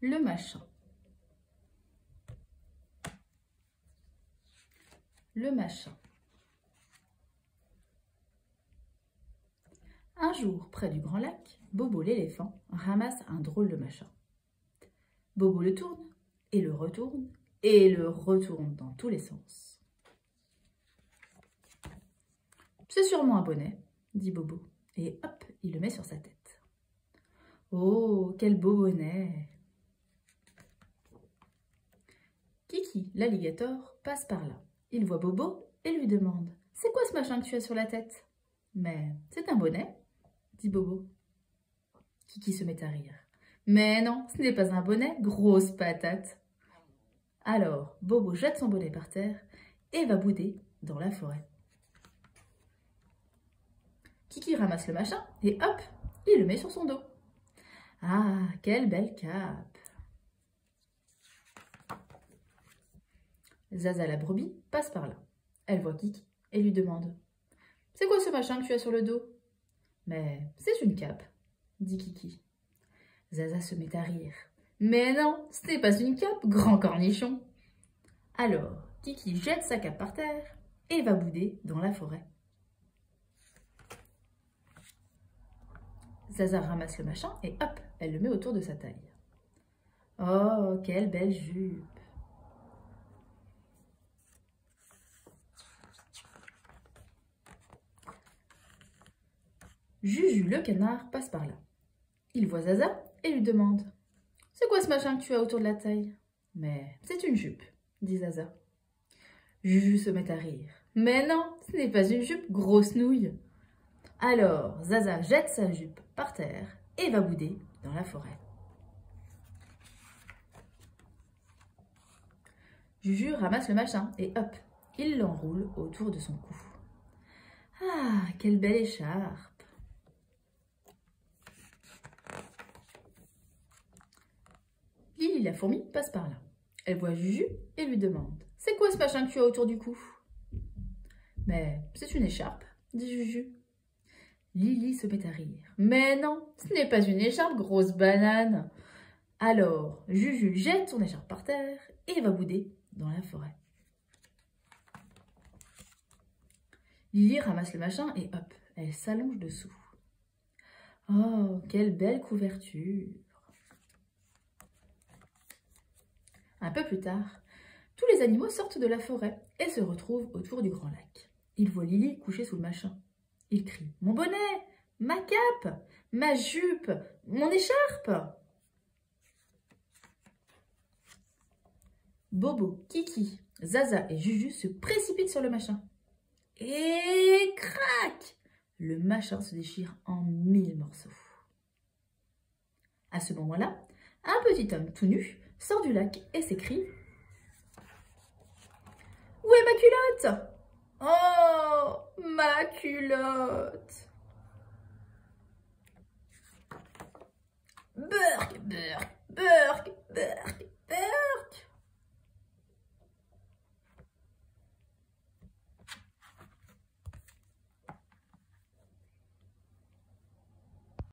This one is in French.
le machin. Le machin. Un jour, près du grand lac, Bobo l'éléphant ramasse un drôle de machin. Bobo le tourne et le retourne et le retourne dans tous les sens. C'est sûrement un bonnet, dit Bobo, et hop, il le met sur sa tête. Oh, quel beau bonnet Kiki, l'alligator, passe par là. Il voit Bobo et lui demande « C'est quoi ce machin que tu as sur la tête ?»« Mais c'est un bonnet, dit Bobo. Kiki se met à rire. Mais non, ce n'est pas un bonnet, grosse patate. Alors, Bobo jette son bonnet par terre et va bouder dans la forêt. Kiki ramasse le machin et hop, il le met sur son dos. Ah, quelle belle cape Zaza la brebis passe par là. Elle voit Kiki et lui demande « C'est quoi ce machin que tu as sur le dos ?»« Mais c'est une cape, dit Kiki. Zaza se met à rire. Mais non, ce n'est pas une cape, grand cornichon. Alors, Kiki jette sa cape par terre et va bouder dans la forêt. Zaza ramasse le machin et hop, elle le met autour de sa taille. Oh, quelle belle jupe Juju le canard passe par là. Il voit Zaza et lui demande « C'est quoi ce machin que tu as autour de la taille ?»« Mais c'est une jupe, dit Zaza. Juju se met à rire. « Mais non, ce n'est pas une jupe, grosse nouille !» Alors Zaza jette sa jupe par terre et va bouder dans la forêt. Juju ramasse le machin et hop, il l'enroule autour de son cou. Ah, quelle belle écharpe La fourmi passe par là. Elle voit Juju et lui demande « C'est quoi ce machin que tu as autour du cou ?»« Mais c'est une écharpe, dit Juju. Lily se met à rire. « Mais non, ce n'est pas une écharpe, grosse banane !» Alors, Juju jette son écharpe par terre et va bouder dans la forêt. Lily ramasse le machin et hop, elle s'allonge dessous. Oh, quelle belle couverture Un peu plus tard, tous les animaux sortent de la forêt et se retrouvent autour du grand lac. Ils voient Lily couchée sous le machin. Ils crient « Mon bonnet Ma cape Ma jupe Mon écharpe !» Bobo, Kiki, Zaza et Juju se précipitent sur le machin. Et crac Le machin se déchire en mille morceaux. À ce moment-là, un petit homme tout nu sort du lac et s'écrie « Où est ma culotte? Oh, ma culotte !»